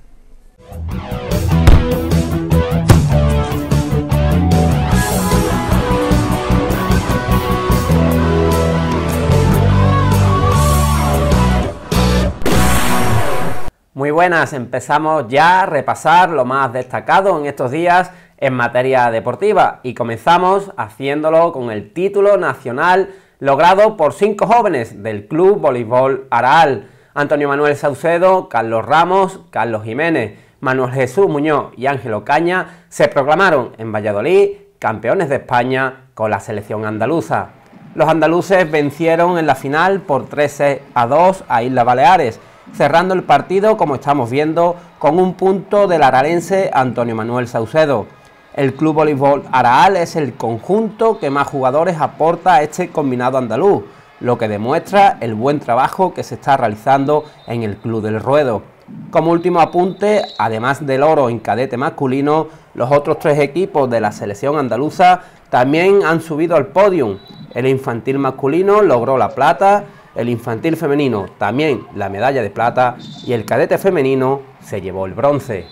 Muy buenas, empezamos ya a repasar lo más destacado en estos días en materia deportiva y comenzamos haciéndolo con el título nacional logrado por cinco jóvenes del Club Voleibol Araal, Antonio Manuel Saucedo, Carlos Ramos, Carlos Jiménez, Manuel Jesús Muñoz y Ángelo Caña se proclamaron en Valladolid campeones de España con la selección andaluza. Los andaluces vencieron en la final por 13 a 2 a Islas Baleares cerrando el partido, como estamos viendo, con un punto del aralense Antonio Manuel Saucedo. El Club Voleibol Araal es el conjunto que más jugadores aporta a este combinado andaluz, lo que demuestra el buen trabajo que se está realizando en el Club del Ruedo. Como último apunte, además del oro en cadete masculino, los otros tres equipos de la selección andaluza también han subido al podium. El infantil masculino logró la plata, el infantil femenino también la medalla de plata y el cadete femenino se llevó el bronce.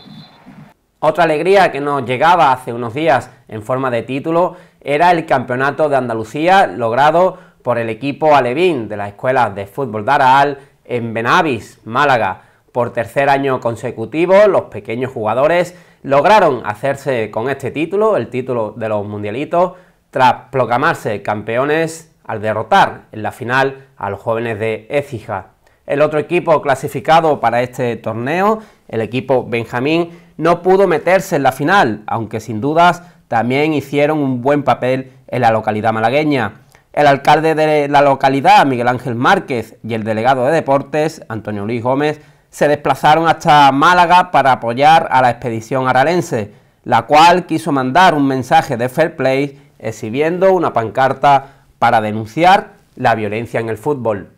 Otra alegría que nos llegaba hace unos días en forma de título era el campeonato de Andalucía logrado por el equipo alevín de la Escuela de Fútbol de Araal en Benavis, Málaga. Por tercer año consecutivo, los pequeños jugadores lograron hacerse con este título, el título de los mundialitos, tras proclamarse campeones al derrotar en la final a los jóvenes de Écija. El otro equipo clasificado para este torneo, el equipo Benjamín, no pudo meterse en la final, aunque sin dudas también hicieron un buen papel en la localidad malagueña. El alcalde de la localidad, Miguel Ángel Márquez, y el delegado de deportes, Antonio Luis Gómez, se desplazaron hasta Málaga para apoyar a la expedición aralense, la cual quiso mandar un mensaje de fair play exhibiendo una pancarta para denunciar la violencia en el fútbol.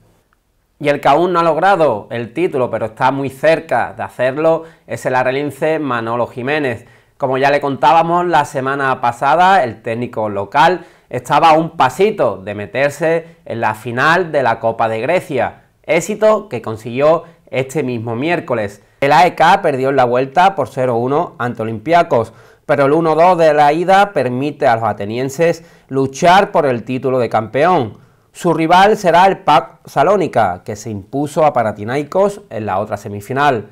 Y el que aún no ha logrado el título, pero está muy cerca de hacerlo, es el arelense Manolo Jiménez. Como ya le contábamos la semana pasada, el técnico local estaba a un pasito de meterse en la final de la Copa de Grecia, éxito que consiguió este mismo miércoles. El AEK perdió en la vuelta por 0-1 ante Olympiacos, pero el 1-2 de la ida permite a los atenienses luchar por el título de campeón. Su rival será el PAC Salónica, que se impuso a Paratinaicos en la otra semifinal.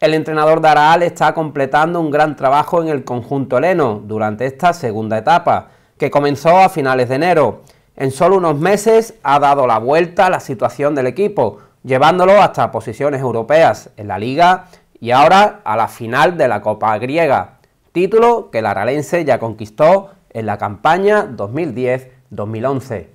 El entrenador de Araal está completando un gran trabajo en el conjunto heleno durante esta segunda etapa, que comenzó a finales de enero. En solo unos meses ha dado la vuelta a la situación del equipo, llevándolo hasta posiciones europeas en la liga y ahora a la final de la Copa griega título que el aralense ya conquistó en la campaña 2010-2011.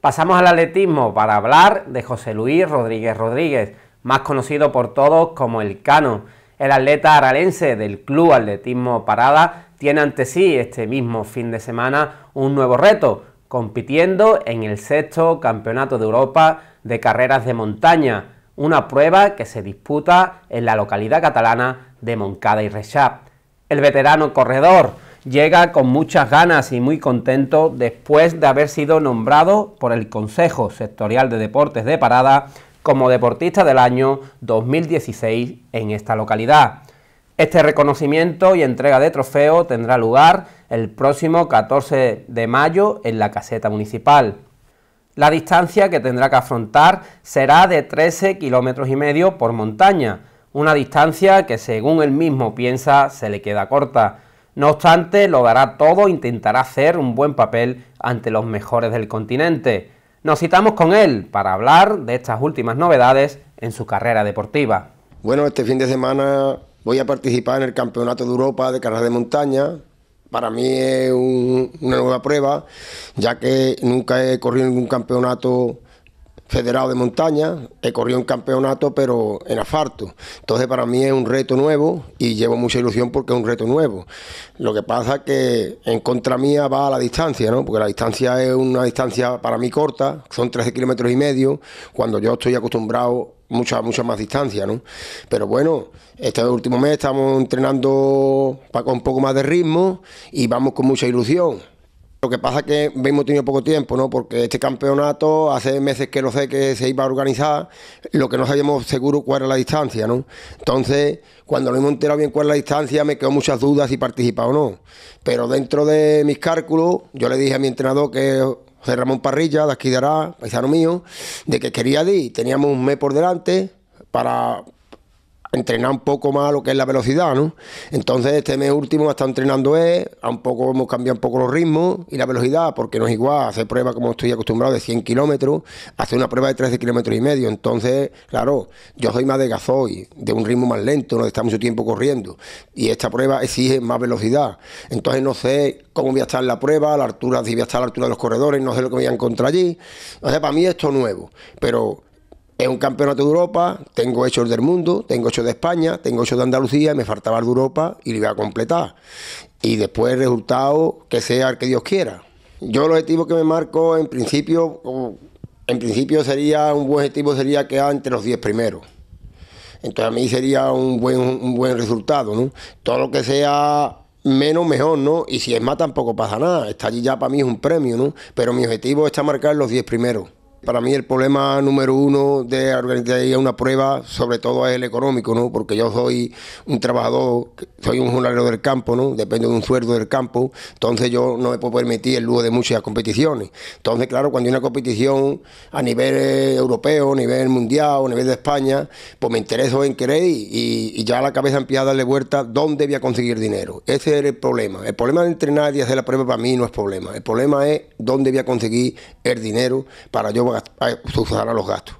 Pasamos al atletismo para hablar de José Luis Rodríguez Rodríguez, más conocido por todos como el Cano. El atleta aralense del Club Atletismo Parada tiene ante sí este mismo fin de semana un nuevo reto, compitiendo en el sexto Campeonato de Europa de Carreras de Montaña, una prueba que se disputa en la localidad catalana de Moncada y Reixac. El veterano corredor llega con muchas ganas y muy contento después de haber sido nombrado por el Consejo Sectorial de Deportes de Parada como deportista del año 2016 en esta localidad. Este reconocimiento y entrega de trofeo tendrá lugar el próximo 14 de mayo en la caseta municipal. La distancia que tendrá que afrontar será de 13 kilómetros y medio por montaña, una distancia que según él mismo piensa se le queda corta. No obstante, lo dará todo, intentará hacer un buen papel ante los mejores del continente. Nos citamos con él para hablar de estas últimas novedades en su carrera deportiva. Bueno, este fin de semana voy a participar en el Campeonato de Europa de Carreras de Montaña. Para mí es una nueva prueba, ya que nunca he corrido ningún campeonato federado de montaña, he corrido un campeonato pero en asfalto. Entonces para mí es un reto nuevo y llevo mucha ilusión porque es un reto nuevo. Lo que pasa es que en contra mía va a la distancia, ¿no? Porque la distancia es una distancia para mí corta, son 13 kilómetros y medio, cuando yo estoy acostumbrado mucha, mucha más distancia, ¿no? Pero bueno, este último mes estamos entrenando para con un poco más de ritmo y vamos con mucha ilusión. Lo que pasa es que hemos tenido poco tiempo, ¿no? Porque este campeonato hace meses que lo sé que se iba a organizar, lo que no sabíamos seguro cuál era la distancia, ¿no? Entonces, cuando no hemos enterado bien cuál era la distancia, me quedó muchas dudas si participaba o no. Pero dentro de mis cálculos, yo le dije a mi entrenador que José Ramón Parrilla, de aquí de Ará, paisano mío, de que quería ir. Teníamos un mes por delante para entrenar un poco más lo que es la velocidad, ¿no? Entonces este mes último estado entrenando él, a un poco hemos cambiado un poco los ritmos y la velocidad, porque no es igual hacer prueba como estoy acostumbrado de 100 kilómetros, hacer una prueba de 13 kilómetros y medio. Entonces, claro, yo soy más de gasoil, de un ritmo más lento, no estar mucho tiempo corriendo. Y esta prueba exige más velocidad. Entonces no sé cómo voy a estar en la prueba, la altura, si voy a estar a la altura de los corredores, no sé lo que voy a encontrar allí. O sea, para mí esto es nuevo, pero es un campeonato de Europa, tengo hechos del mundo, tengo hechos de España, tengo hechos de Andalucía, me faltaba el de Europa y lo voy a completar. Y después el resultado que sea el que Dios quiera. Yo el objetivo que me marco en principio, en principio sería, un buen objetivo sería quedar entre los 10 primeros. Entonces a mí sería un buen, un buen resultado, ¿no? Todo lo que sea menos mejor, ¿no? Y si es más tampoco pasa nada. Está allí ya para mí es un premio, ¿no? Pero mi objetivo está marcar los 10 primeros. Para mí el problema número uno de organizar una prueba, sobre todo es el económico, ¿no? Porque yo soy un trabajador, soy un jornalero del campo, ¿no? Dependo de un sueldo del campo, entonces yo no me puedo permitir el lujo de muchas competiciones. Entonces, claro, cuando hay una competición a nivel europeo, a nivel mundial, a nivel de España, pues me intereso en querer y, ya la cabeza empieza a darle vuelta dónde voy a conseguir dinero. Ese es el problema. El problema de entrenar y hacer la prueba para mí no es problema. El problema es dónde voy a conseguir el dinero para yo a los gastos.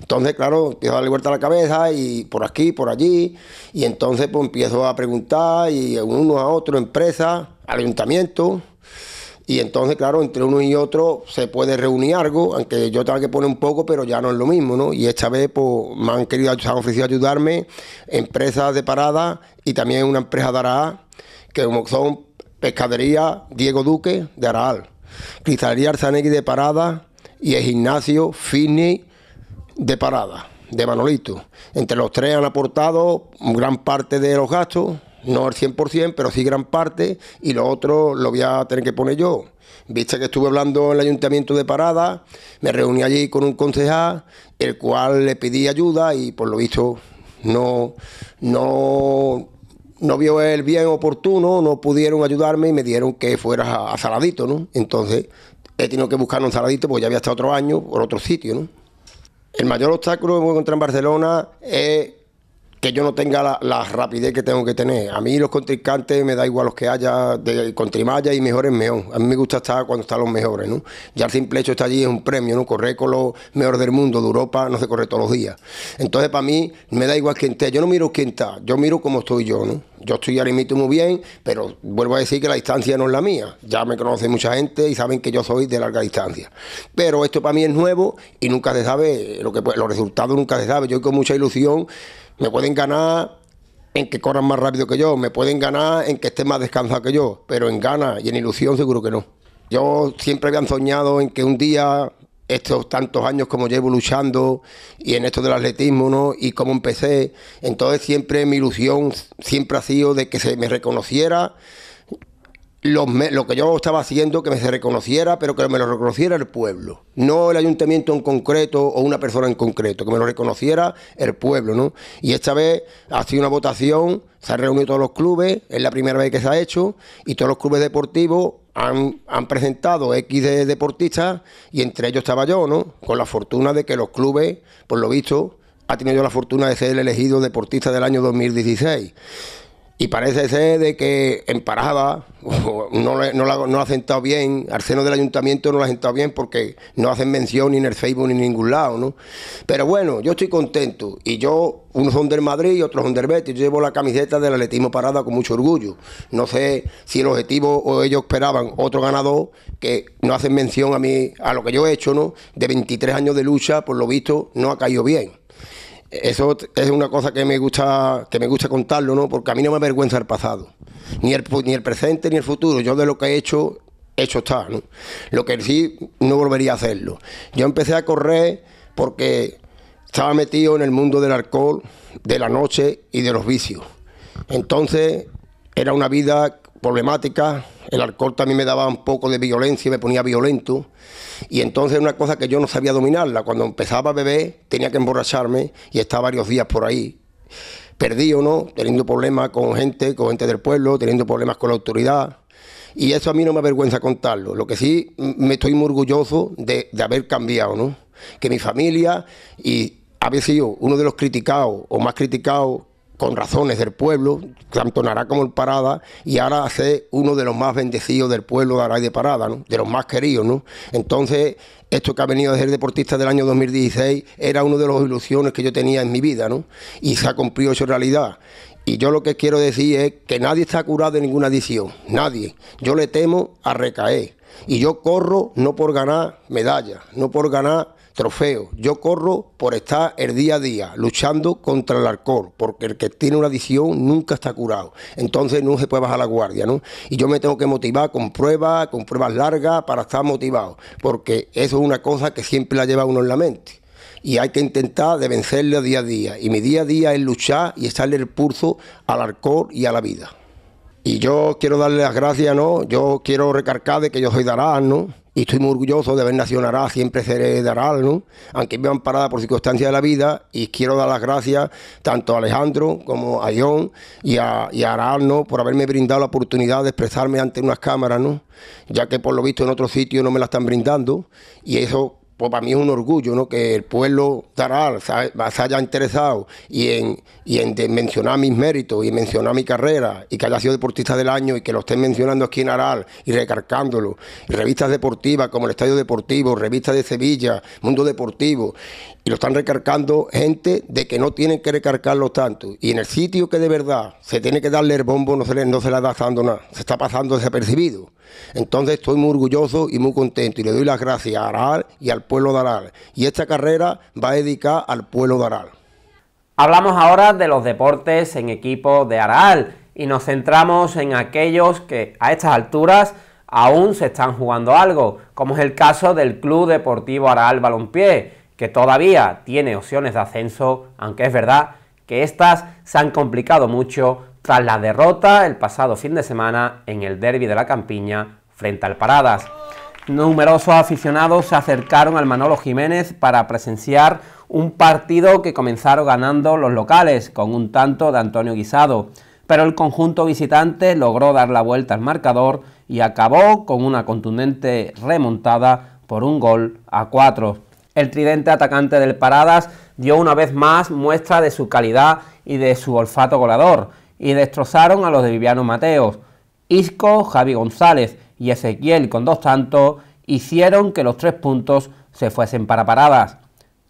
Entonces, claro, empiezo a darle vuelta a la cabeza y por aquí, por allí, y entonces pues empiezo a preguntar y uno a otro, empresa, ayuntamiento, y entonces, claro, entre uno y otro se puede reunir algo, aunque yo tenga que poner un poco, pero ya no es lo mismo, ¿no? Y esta vez, pues, me han querido, se han ayudarme empresas de parada y también una empresa de Araal, que son Pescadería Diego Duque de Araal, Cristalería Arsanegui de Parada, y el gimnasio Fitness de Parada, de Manolito. Entre los tres han aportado gran parte de los gastos, no el 100%, pero sí gran parte, y lo otro lo voy a tener que poner yo. Viste que estuve hablando en el ayuntamiento de Parada, me reuní allí con un concejal, el cual le pedí ayuda y por lo visto no, no, no vio el bien oportuno, no pudieron ayudarme y me dieron que fuera a Saladito, ¿no? Entonces he tenido que buscar un saladito porque ya había estado otro año por otro sitio. El mayor obstáculo que me encontré en Barcelona es que yo no tenga la, rapidez que tengo que tener. A mí los contrincantes me da igual los que haya de contrimalla y mejores mejor. A mí me gusta estar cuando están los mejores, ¿no? Ya el simple hecho de estar allí es un premio, ¿no? Correr con los mejores del mundo, de Europa, no se corre todos los días. Entonces, para mí, me da igual quién esté. Yo no miro quién está, yo miro cómo estoy yo, ¿no? Yo estoy ahora mismo muy bien, pero vuelvo a decir que la distancia no es la mía. Ya me conoce mucha gente y saben que yo soy de larga distancia. Pero esto para mí es nuevo y nunca se sabe, lo que, los resultados nunca se sabe. Yo con mucha ilusión me pueden ganar en que corran más rápido que yo, me pueden ganar en que estén más descansados que yo, pero en gana y en ilusión seguro que no. Yo siempre había soñado en que un día, estos tantos años como llevo luchando y en esto del atletismo, ¿no? Y cómo empecé, entonces siempre mi ilusión siempre ha sido de que se me reconociera lo que yo estaba haciendo, que me se reconociera, pero que me lo reconociera el pueblo, no el ayuntamiento en concreto o una persona en concreto, que me lo reconociera el pueblo, ¿no? Y esta vez ha sido una votación, se han reunido todos los clubes, es la primera vez que se ha hecho, y todos los clubes deportivos han, han presentado X de deportistas, y entre ellos estaba yo, ¿no? Con la fortuna de que los clubes, por lo visto, ha tenido la fortuna de ser el elegido deportista del año 2016. Y parece ser de que en Parada no, no, lo ha sentado bien, al seno del ayuntamiento no lo ha sentado bien porque no hacen mención ni en el Facebook ni en ningún lado, ¿no? Pero bueno, yo estoy contento y yo, unos son del Madrid y otros son del Betis, yo llevo la camiseta del atletismo Parada con mucho orgullo. No sé si el objetivo o ellos esperaban otro ganador que no hacen mención a mí, a lo que yo he hecho, ¿no? De 23 años de lucha, por lo visto, no ha caído bien. Eso es una cosa que me gusta que me gusta contarlo, ¿no? Porque a mí no me avergüenza el pasado, ni el, ni el presente ni el futuro. Yo de lo que he hecho, hecho está, ¿no? Lo que sí no volvería a hacerlo. Yo empecé a correr porque estaba metido en el mundo del alcohol, de la noche y de los vicios. Entonces era una vida problemáticas, el alcohol también me daba un poco de violencia, me ponía violento, y entonces una cosa que yo no sabía dominarla, cuando empezaba a beber tenía que emborracharme y estaba varios días por ahí, perdido, ¿no? Teniendo problemas con gente, con gente del pueblo, teniendo problemas con la autoridad, y eso a mí no me avergüenza contarlo, lo que sí me estoy muy orgulloso de, de haber cambiado, ¿no? Que mi familia y haber sido uno de los criticados o más criticados con razones del pueblo, tanto Nará como el Parada, y ahora ser uno de los más bendecidos del pueblo de Ará y de Parada, ¿no? de los más queridos. ¿no? Entonces, esto que ha venido a ser deportista del año 2016 era una de las ilusiones que yo tenía en mi vida, ¿no? y se ha cumplido su realidad. Y yo lo que quiero decir es que nadie está curado de ninguna adicción, nadie. Yo le temo a recaer. Y yo corro no por ganar medallas, no por ganar trofeo. Yo corro por estar el día a día luchando contra el alcohol, porque el que tiene una adicción nunca está curado. Entonces no se puede bajar la guardia, ¿no? Y yo me tengo que motivar con pruebas, con pruebas largas para estar motivado, porque eso es una cosa que siempre la lleva uno en la mente. Y hay que intentar de vencerle día a día. Y mi día a día es luchar y echarle el pulso al alcohol y a la vida. Y yo quiero darle las gracias, ¿no? Yo quiero recargar de que yo soy Darán, ¿no? Y estoy muy orgulloso de haber nacido en Aral, siempre seré de Aral, ¿no? Aunque me han parado por circunstancias de la vida. Y quiero dar las gracias tanto a Alejandro como a Ion y a, y ¿no? Por haberme brindado la oportunidad de expresarme ante unas cámaras, ¿no? Ya que por lo visto en otros sitios no me la están brindando. Y eso pues para mí es un orgullo ¿no? que el pueblo de Aral se, haya interesado y en, y en mencionar mis méritos y mencionar mi carrera y que haya sido deportista del año y que lo estén mencionando aquí en Aral y recargándolo. Revistas deportivas como el Estadio Deportivo, revistas de Sevilla, Mundo Deportivo, y lo están recargando gente de que no tienen que recargarlo tanto. Y en el sitio que de verdad se tiene que darle el bombo no se le, no se le está dando nada, se está pasando desapercibido. Entonces estoy muy orgulloso y muy contento y le doy las gracias a Aral y al pueblo de Aral. Y esta carrera va a dedicar al pueblo de Aral. Hablamos ahora de los deportes en equipo de Aral y nos centramos en aquellos que a estas alturas aún se están jugando algo, como es el caso del Club Deportivo Aral Balompié, que todavía tiene opciones de ascenso, aunque es verdad que estas se han complicado mucho tras la derrota el pasado fin de semana en el derby de la Campiña frente al Paradas. Numerosos aficionados se acercaron al Manolo Jiménez para presenciar un partido que comenzaron ganando los locales con un tanto de Antonio Guisado, pero el conjunto visitante logró dar la vuelta al marcador y acabó con una contundente remontada por un gol a cuatro. El tridente atacante del Paradas dio una vez más muestra de su calidad y de su olfato goleador, y destrozaron a los de Viviano Mateos. Isco, Javi González y Ezequiel con dos tantos hicieron que los tres puntos se fuesen para paradas.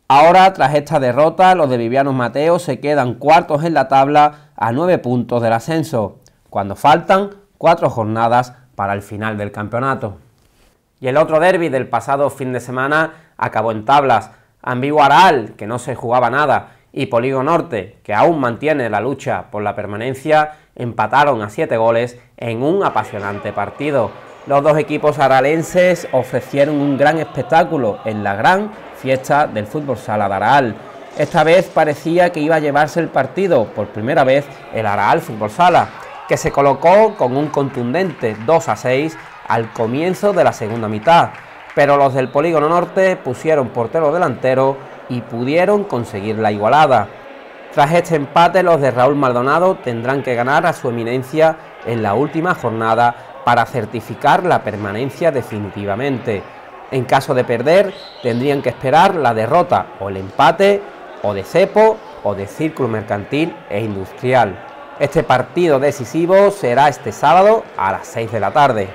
Ahora, tras esta derrota, los de Viviano Mateos se quedan cuartos en la tabla a nueve puntos del ascenso, cuando faltan cuatro jornadas para el final del campeonato. Y el otro derby del pasado fin de semana acabó en tablas. Ambiguo Aral, que no se jugaba nada, y Polígono Norte, que aún mantiene la lucha por la permanencia, empataron a siete goles en un apasionante partido. Los dos equipos aralenses ofrecieron un gran espectáculo en la gran fiesta del fútbol sala de Araal. Esta vez parecía que iba a llevarse el partido por primera vez el Araal Fútbol Sala, que se colocó con un contundente 2 a 6 al comienzo de la segunda mitad, pero los del Polígono Norte pusieron portero delantero y pudieron conseguir la igualada. Tras este empate, los de Raúl Maldonado tendrán que ganar a su eminencia en la última jornada para certificar la permanencia definitivamente. En caso de perder, tendrían que esperar la derrota o el empate o de Cepo o de Círculo Mercantil e Industrial. Este partido decisivo será este sábado a las 6 de la tarde.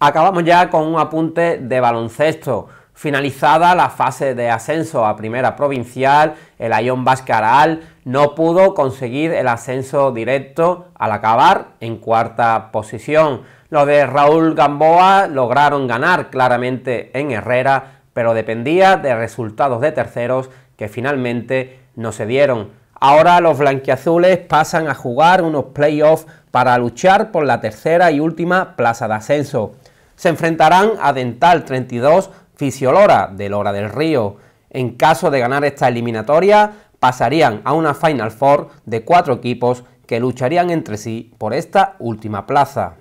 Acabamos ya con un apunte de baloncesto. Finalizada la fase de ascenso a primera provincial, el Ayón Bascaral no pudo conseguir el ascenso directo al acabar en cuarta posición. Los de Raúl Gamboa lograron ganar claramente en Herrera, pero dependía de resultados de terceros que finalmente no se dieron. Ahora los blanquiazules pasan a jugar unos playoffs para luchar por la tercera y última plaza de ascenso. Se enfrentarán a Dental 32 Fisiolora de Lora del Río. En caso de ganar esta eliminatoria, pasarían a una Final Four de cuatro equipos que lucharían entre sí por esta última plaza.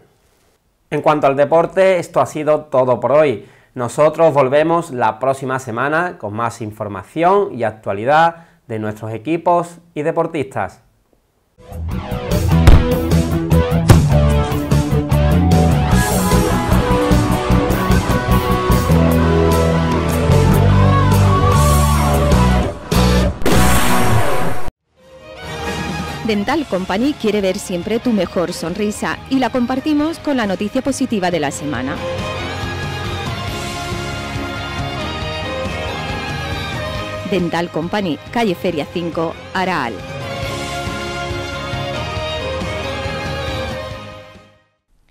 En cuanto al deporte, esto ha sido todo por hoy. Nosotros volvemos la próxima semana con más información y actualidad de nuestros equipos y deportistas. Dental Company quiere ver siempre tu mejor sonrisa y la compartimos con la noticia positiva de la semana. Dental Company, calle Feria 5, Araal.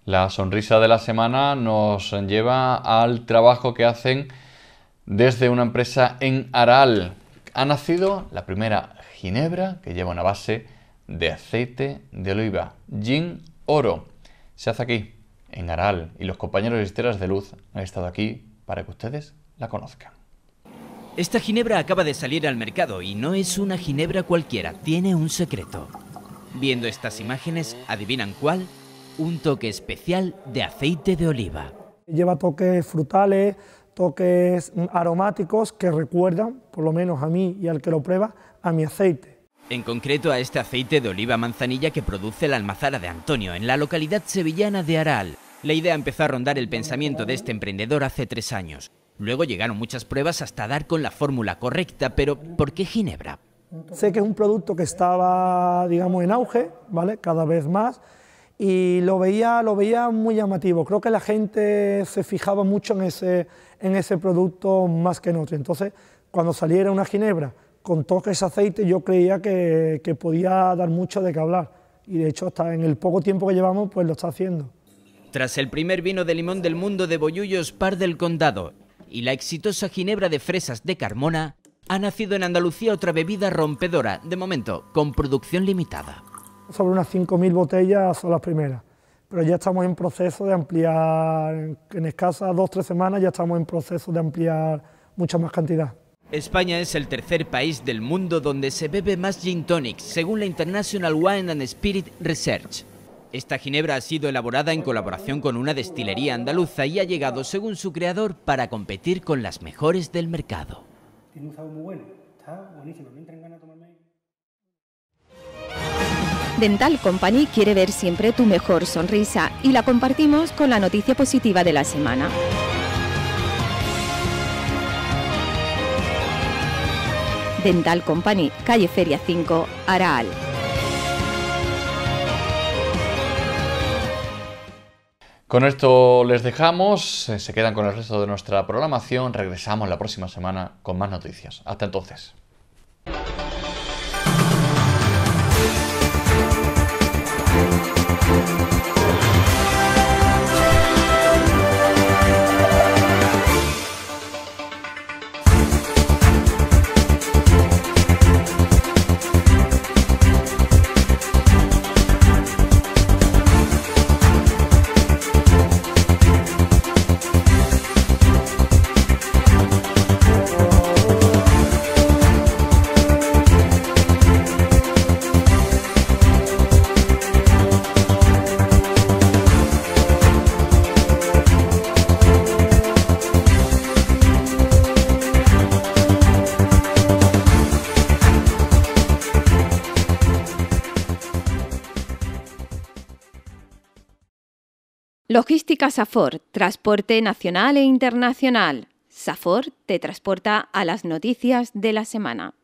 La sonrisa de la semana nos lleva al trabajo que hacen desde una empresa en Aral. Ha nacido la primera ginebra que lleva una base de aceite de oliva, Gin Oro. Se hace aquí, en Aral, y los compañeros de Esteras de Luz han estado aquí para que ustedes la conozcan. Esta ginebra acaba de salir al mercado y no es una ginebra cualquiera, tiene un secreto. Viendo estas imágenes, ¿adivinan cuál? Un toque especial de aceite de oliva. Lleva toques frutales, toques aromáticos que recuerdan, por lo menos a mí y al que lo prueba, a mi aceite. En concreto a este aceite de oliva manzanilla que produce la almazara de Antonio, en la localidad sevillana de Aral. La idea empezó a rondar el pensamiento de este emprendedor hace tres años. Luego llegaron muchas pruebas hasta dar con la fórmula correcta, pero ¿por qué Ginebra? Sé que es un producto que estaba, digamos, en auge, ¿vale? Cada vez más, y lo veía, lo veía muy llamativo. Creo que la gente se fijaba mucho en ese, en ese producto más que en otro. Entonces, cuando saliera una Ginebra con toques aceite, yo creía que, que podía dar mucho de qué hablar. Y de hecho, hasta en el poco tiempo que llevamos, pues lo está haciendo. Tras el primer vino de limón del mundo de Bollullos Par del Condado, y la exitosa ginebra de fresas de Carmona, ha nacido en Andalucía otra bebida rompedora, de momento con producción limitada. Sobre unas 5.000 botellas son las primeras, pero ya estamos en proceso de ampliar, en escasas dos o tres semanas ya estamos en proceso de ampliar mucha más cantidad. España es el tercer país del mundo donde se bebe más gin tonics, según la International Wine and Spirit Research. Esta ginebra ha sido elaborada en colaboración con una destilería andaluza y ha llegado, según su creador, para competir con las mejores del mercado. Tiene un sabor muy bueno, está buenísimo. ¿No entran ganas de tomarme? Dental Company quiere ver siempre tu mejor sonrisa y la compartimos con la noticia positiva de la semana. Dental Company, calle Feria 5, Araal. Con esto les dejamos, eh, se quedan con el resto de nuestra programación, regresamos la próxima semana con más noticias. Hasta entonces. Logística Safor, transporte nacional e internacional. Safor te transporta a las noticias de la semana.